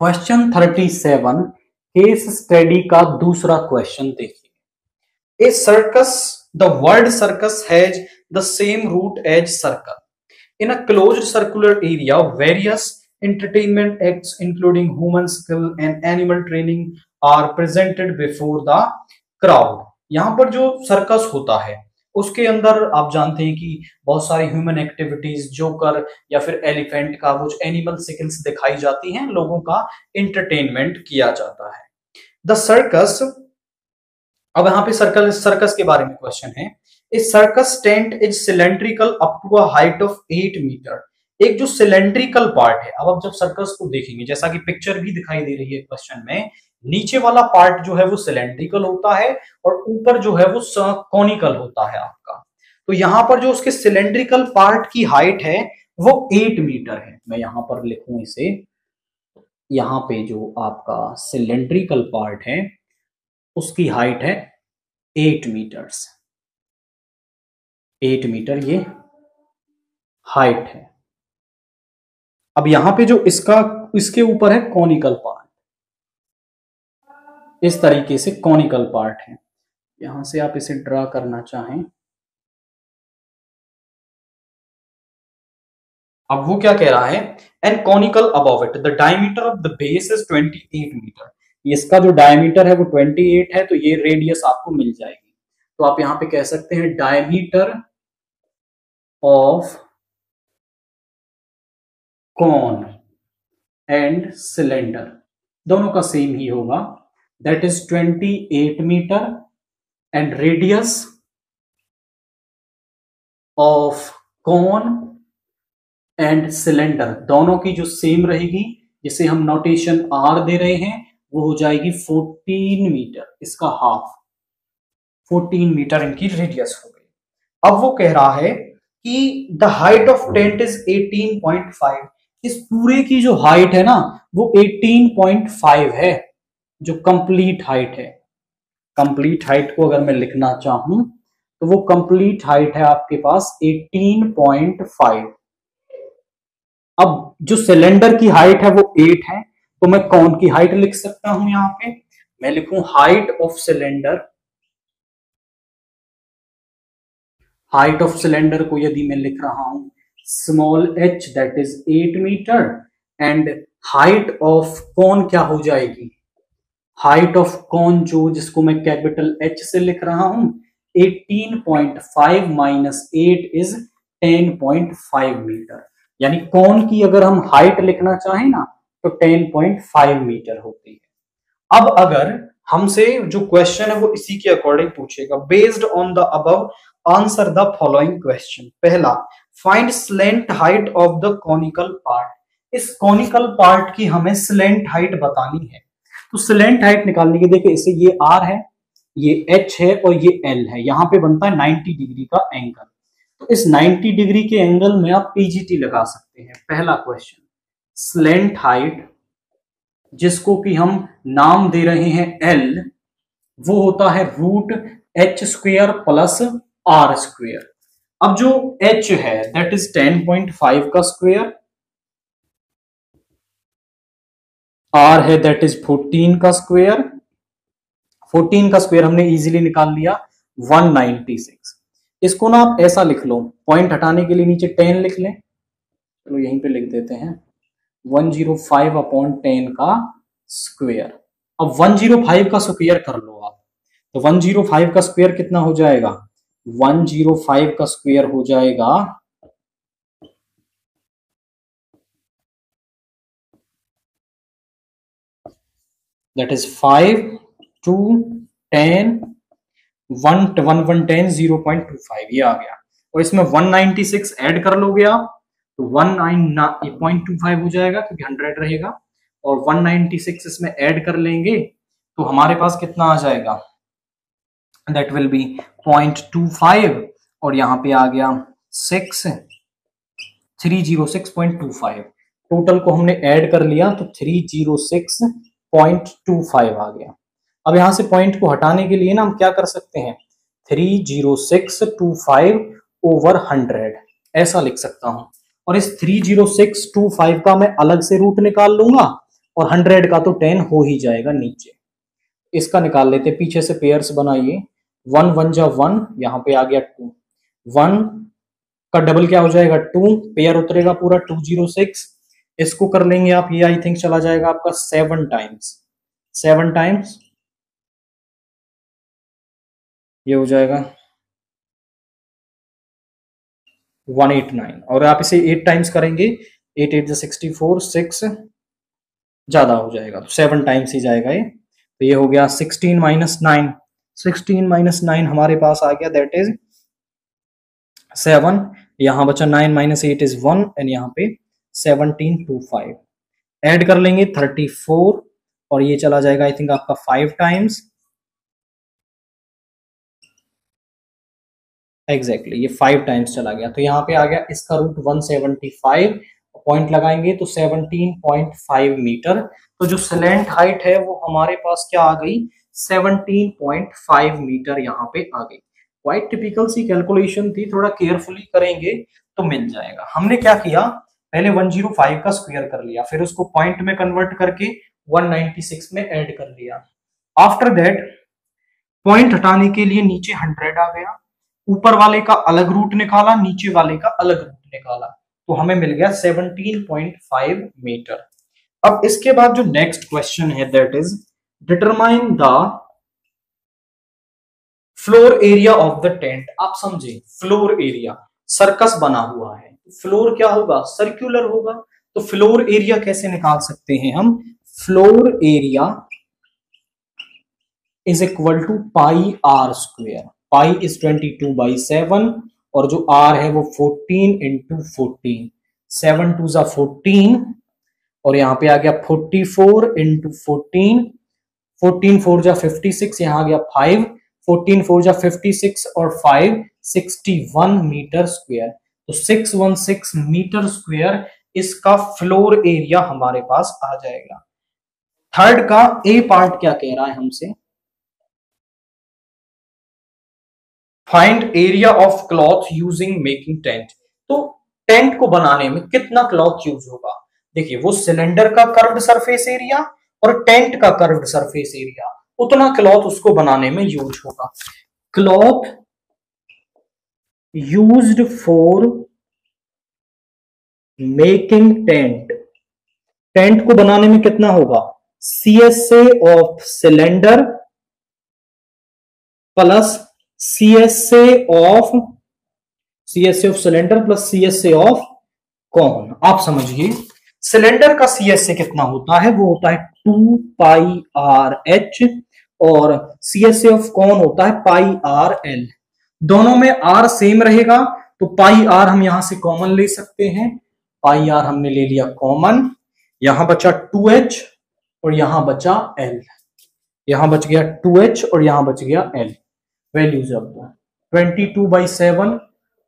Question thirty seven case study का दूसरा question देखिए। A circus the world circus has the same route as circle in a close circular area various entertainment acts including human skill and animal training are presented before the crowd यहाँ पर जो circus होता है उसके अंदर आप जानते हैं कि बहुत सारी ह्यूमन एक्टिविटीज़ जोकर या फिर एलिफेंट का वो एनिमल सिकल्स दिखाई जाती हैं, लोगों का एंटरटेनमेंट किया जाता है। द सर्कस अब यहाँ पे सर्कल सर्कस के बारे में क्वेश्चन है। इस circus tent is cylindrical up to a height of eight metre एक जो सिलेंड्रिकल पार्ट है, अब आप जब सर्कस को देखेंगे, जैसा कि पिक्चर भी दिखाई दे रही है क्वेश्चन में नीचे वाला पार्ट जो है वो सिलेंड्रिकल होता है और ऊपर जो है वो कॉनिकल होता है आपका। तो यहाँ पर जो उसके सिलेंड्रिकल पार्ट की हाइट है, वो एट मीटर है। मैं यहाँ पर लिखूं इसे। यहाँ पे जो आपका सिलेंड्रिकल पार्ट है, उसकी हाइट है एट मीटर्स एट मीटर ये हाइट है। अब यहाँ पे जो इसका, इसके ऊपर है कॉनिकल पार्ट इस तरीके से कॉनिकल पार्ट है। यहाँ से आप इसे ड्रा करना चाहें। अब वो क्या कह रहा है? And conical above it the diameter of the base is 28 metre इसका जो डायमीटर है वो 28 है तो ये रेडियस आपको मिल जाएगी। तो आप यहाँ पे कह सकते हैं diameter of cone and cylinder दोनों का सेम ही होगा। That is 28 meter and radius of cone and cylinder दोनों की जो सेम रहेगी, जिसे हम नोटेशन आर दे रहे हैं, वो हो जाएगी 14 मीटर इसका हाफ़ 14 मीटर इनकी रेडियस हो गई। अब वो कह रहा है कि the height of tent is 18.5 इस पूरे की जो हाइट है ना, वो 18.5 है। जो कंप्लीट हाइट है। कंप्लीट हाइट को अगर मैं लिखना चाहूँ तो वो कंप्लीट हाइट है आपके पास 18.5 अब जो सिलेंडर की हाइट है वो 8 है तो मैं कौन की हाइट लिख सकता हूँ यहाँ पे? मैं लिखूं height of cylinder height of cylinder को यदि मैं लिख रहा हूँ small h that is 8 metre and height of cone क्या हो जाएगी? हाइट ऑफ़ कौन जो जिसको मैं कैपिटल एच से लिख रहा हूँ 18.5 माइनस एट इज़ 10.5 मीटर। यानी कौन की अगर हम हाइट लिखना चाहें ना तो 10.5 मीटर होती है। अब अगर हमसे जो क्वेश्चन है वो इसी के अकॉर्डिंग पूछेगा। Based on the above answer the following question पहला find slant height of the conical part इस कॉनिकल पार्ट की हमें स्लेंट हाइट बतानी है। तो सिलेंट हाइट निकालने के देखिए इसे ये आर है, ये एच है और ये एल है। यहाँ पे बनता है 90 डिग्री का एंगल तो इस 90 डिग्री के एंगल में आप पीजीटी लगा सकते हैं। पहला क्वेश्चन स्लेंट हाइट जिसको कि हम नाम दे रहे हैं एल वो होता है root h square plus r square अब जो एच है दैट इज़ 10.5 का स्क्वेयर आर है दैट इज़ 14 का स्क्वेयर 14 का स्क्वेयर हमने इजीली निकाल लिया 196 इसको ना आप ऐसा लिख लो पॉइंट हटाने के लिए नीचे 10 लिख लें। चलो यहीं पे लिख देते हैं। 105 अपॉन टेन का स्क्वेयर अब 105 का स्क्वेयर कर लो आप। तो 105 का स्क्वेयर कितना हो जाएगा? 105 का स्क्वेयर हो जाएगा that is 5 2 10 1 1 1 10 0.25 ये आ गया। और इसमें 196 ऐड कर लोगे आप तो 19.25 हो जाएगा क्योंकि 100 रहेगा। और 196 इसमें ऐड कर लेंगे तो हमारे पास कितना आ जाएगा? दैट विल बी 0.25 और यहाँ पे आ गया 6 306.25 टोटल को हमने ऐड कर लिया तो 306 पॉइंट टू फाइव आ गया। अब यहाँ से पॉइंट को हटाने के लिए ना हम क्या कर सकते हैं? Three zero six two five over hundred. ऐसा लिख सकता हूँ। और इस three zero six two five का मैं अलग से रूट निकाल लूँगा और हंड्रेड का तो टेन हो ही जाएगा नीचे। इसका निकाल लेते पीछे से पेयर्स बनाइए। वन वन जा वन, यहाँ पे आ गया टू। वन का डबल क्या हो जाएगा? टू। पेयर उतरेगा पूरा टू ज़ीरो सिक्स। इसको कर लेंगे आप, ये आई थिंक चला जाएगा आपका सेवन टाइम्स सेवन टाइम्स ये हो जाएगा वन एट नाइन और आप इसे एट टाइम्स करेंगे eight eight sixty four six ज़्यादा हो जाएगा। तो सेवन टाइम्स ही जाएगा ये। तो ये हो गया sixteen minus nine sixteen minus nine हमारे पास आ गया दैट इज़ सेवन यहाँ बचा nine minus eight is one and यहाँ पे सेवनटीन टू फाइव एड कर लेंगे थर्टी फोर और ये चला जाएगा आई थिंक आपका फाइव टाइम्स एग्जैक्टली exactly, ये फाइव टाइम्स चला गया। तो यहाँ पे आ गया इसका रूट 175 पॉइंट लगाएँगे तो 17.5 मीटर तो जो सिलेंट हाइट है वो हमारे पास क्या आ गई? 17.5 मीटर यहाँ पे आ गई। क्वाइट टिपिकल सी कैलकुलेशन थी थोड़ा केयरफुली करेंगे तो मिल जाएगा। हमने क्या किया? पहले 105 का स्क्वायर कर लिया, फिर उसको पॉइंट में कन्वर्ट करके 196 में ऐड कर लिया। आफ्टर दैट पॉइंट हटाने के लिए नीचे 100 आ गया, ऊपर वाले का अलग रूट निकाला, नीचे वाले का अलग रूट निकाला। तो हमें मिल गया 17.5 मीटर अब इसके बाद जो नेक्स्ट क्वेश्चन है that is determine the floor area of the tent आप समझे फ्लोर एरिया सर्कस बना हुआ है। फ्लोर क्या होगा? सर्कुलर होगा। तो फ्लोर एरिया कैसे निकाल सकते हैं हम? Floor area is equal to pi r square pi is twenty two by seven और जो आर है वो fourteen into fourteen seven two जा फोर्टीन और यहाँ पे आ गया forty four into fourteen fourteen four जा फिफ्टी सिक्स यहाँ आ गया फाइव फोर्टीन फोर जा फिफ्टी सिक्स और five sixty one metre square तो six one six metre square इसका फ्लोर एरिया हमारे पास आ जाएगा। थर्ड का ए पार्ट क्या कह रहा है हमसे? Find area of cloth using making tent तो टेंट को बनाने में कितना क्लॉथ यूज़ होगा? देखिए, वो सिलेंडर का कर्व सरफेस एरिया और टेंट का कर्व सरफेस एरिया उतना क्लॉथ उसको बनाने में यूज़ होगा। Cloth used for making tent tent को बनाने में कितना होगा? CSA of cylinder plus CSA of C CSA of cylinder plus CSA of cone आप समझिए सिलेंडर का सीएसए कितना होता है? वो होता है टू पाई आर एच और सी एस ऑफ़ कौन होता है पाई आर एल दोनों में आर सेम रहेगा तो पाई आर हम यहाँ से कॉमन ले सकते हैं। पाई आर हमने ले लिया कॉमन यहाँ बचा टू एच और यहाँ बचा एल यहाँ बच गया टू एच और यहाँ बच गया एल वैल्यूज़ अब twenty two by seven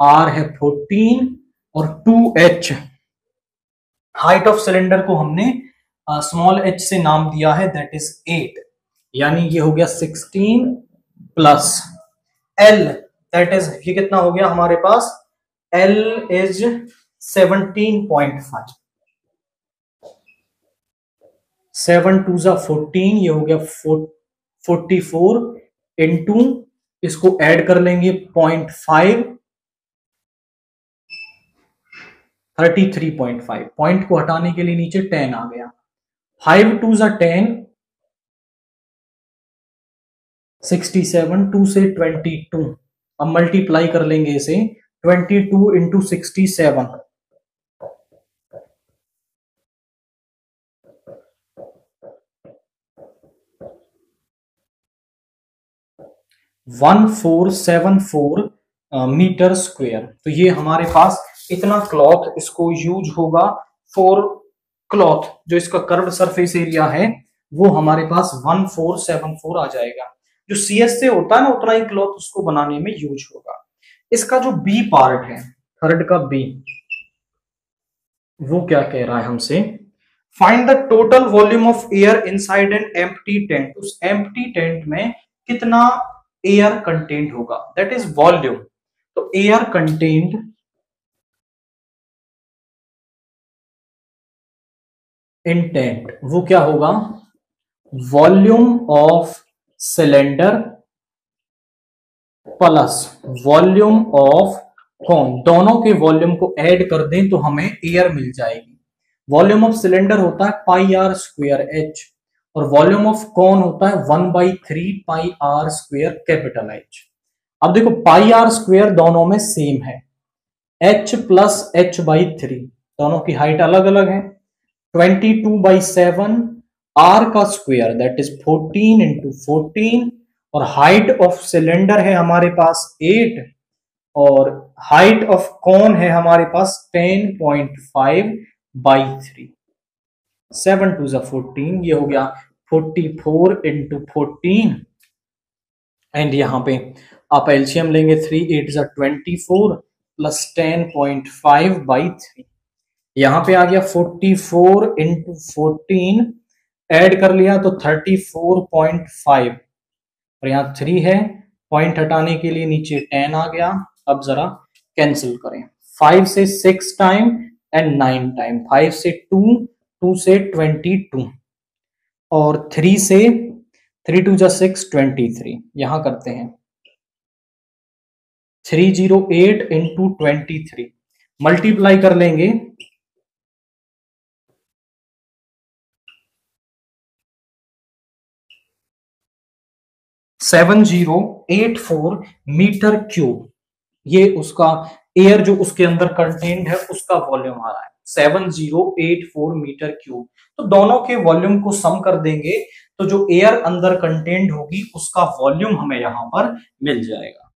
r है फोर्टीन और two h height of cylinder को हमने स्मॉल एच से नाम दिया है दैट इज़ एट यानी ये हो गया sixteen plus l that is ये कितना हो गया हमारे पास? L is seventeen point five seven two जा फोर्टीन ये हो गया फोर्टी फोर इंटू इसको ऐड कर लेंगे point five thirty three point five point को हटाने के लिए नीचे टेन आ गया. फाइव टू जा टेन सिक्सटी सेवन टू से ट्वेंटी टू अब मल्टीप्लाई कर लेंगे इसे twenty two into sixty seven one four seven four metre square तो ये हमारे पास इतना क्लॉथ इसको यूज़ होगा फोर क्लॉथ जो इसका कर्व सरफेस एरिया है, वो हमारे पास वन फोर सेवन फोर आ जाएगा. जो सी एस से होता है ना, उतना ही क्लॉथ उसको बनाने में यूज़ होगा। इसका जो बी पार्ट है थर्ड का बी वो क्या कह रहा है हमसे? Find the total volume of air in inside an empty tent उस एम्प्टी टेंट में कितना एयर कंटेंट होगा? दैट इज़ वॉल्यूम तो एयर कंटेंट इंटेंट वो क्या होगा? Volume of cylinder plus volume of cone दोनों के वॉल्यूम को ऐड कर दें तो हमें एयर मिल जाएगी। वॉल्यूम ऑफ़ सिलेंडर होता है पाई आर स्क्वेयर एच और वॉल्यूम ऑफ़ कौन होता है one by three pi r square capital h अब देखो पाई आर स्क्वेयर दोनों में सेम है। H plus h by three दोनों की हाइट अलग अलग है। Twenty two by seven r का square that is fourteen into fourteen और हाइट ऑफ़ सिलेंडर है हमारे पास एट और हाइट ऑफ़ कौन है हमारे पास ten point five by three seven two जो फोर्टीन ये हो गया forty four into fourteen and यहाँ पे आप एल्शियम लेंगे थ्री एट जो twenty four plus ten point five by three यहाँ पे आ गया forty four into fourteen add कर लिया तो थर्टी फोर पॉइंट फाइव। और यहाँ थ्री है, पॉइंट हटाने के लिए नीचे टेन आ गया। अब जरा कैंसिल करें। फाइव से six time and nine time. Five से टू टू से ट्वेंटी टू। और थ्री से, थ्री टू जा सिक्स, ट्वेंटी थ्री। यहाँ करते हैं। Three zero eight into twenty three. Multiply कर लेंगे। Seven zero eight four metre cube. ये उसका एयर जो उसके अंदर कंटेंट है, उसका वॉल्यूम आ रहा है। Seven zero eight four metre cube. तो दोनों के वॉल्यूम को सम कर देंगे तो जो एयर अंदर कंटेंट होगी, उसका वॉल्यूम हमें यहाँ पर मिल जाएगा।